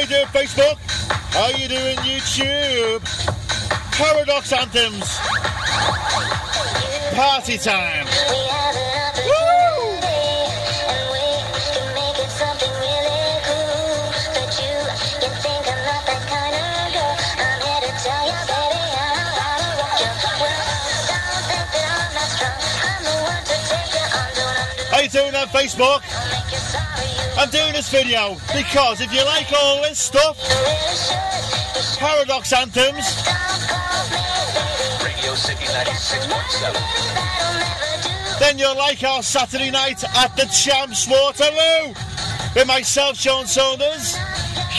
doing, Facebook? How you doing, YouTube? Paradox Anthems. Party time. How you doing on Facebook? I'm doing this video because if you like all this stuff, Paradox Anthems, Radio City 96.7. then you'll like our Saturday night at the Champs Waterloo with myself, Sean Saunders,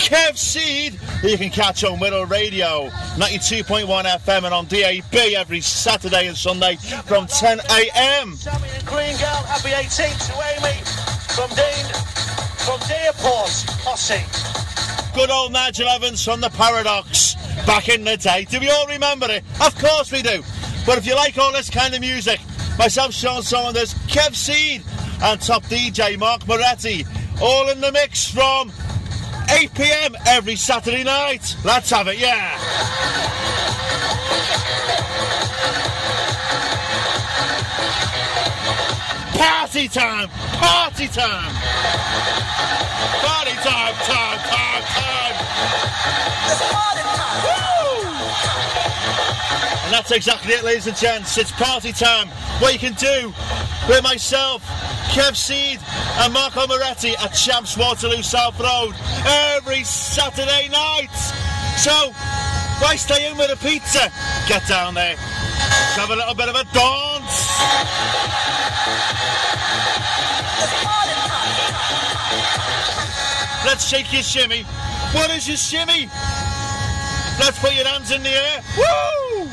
Kev Seed, who you can catch on Middle Radio, 92.1 FM and on DAB every Saturday and Sunday from 10 a.m. Sammy and Green Girl, happy 18th to Amy from Dean, from Deerport, Posse. Good old Nigel Evans from the Paradox back in the day. Do we all remember it? Of course we do. But if you like all this kind of music, myself, Sean Saunders, Kev Seed, and top DJ Mark Moretti, all in the mix from 8 pm every Saturday night. Let's have it, yeah. Party time! Party time! Party time, time, time, time! It's party Woo! And that's exactly it, ladies and gents. It's party time. What you can do with myself, Kev Seed, and Marco Moretti at Champs Waterloo South Road every Saturday night. So, why stay in with a pizza? Get down there. Let's have a little bit of a dance. Let's shake your shimmy. What is your shimmy? Let's put your hands in the air. Woo!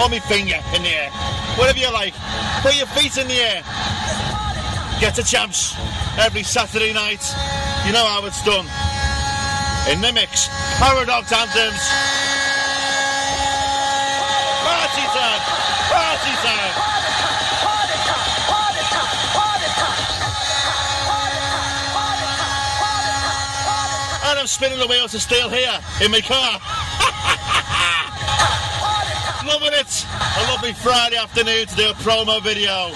Or my finger in the air. Whatever you like. Put your feet in the air. Get a champs every Saturday night. You know how it's done. In the mix. Paradox anthems. I'm spinning the wheels of steel here in my car. Loving it. A lovely Friday afternoon to do a promo video.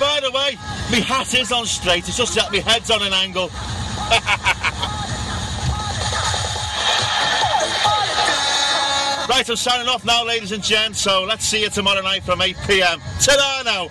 By the way, my hat is on straight. It's just that my head's on an angle. Right, I'm signing off now, ladies and gents. So let's see you tomorrow night from 8 p.m. Ta-da now.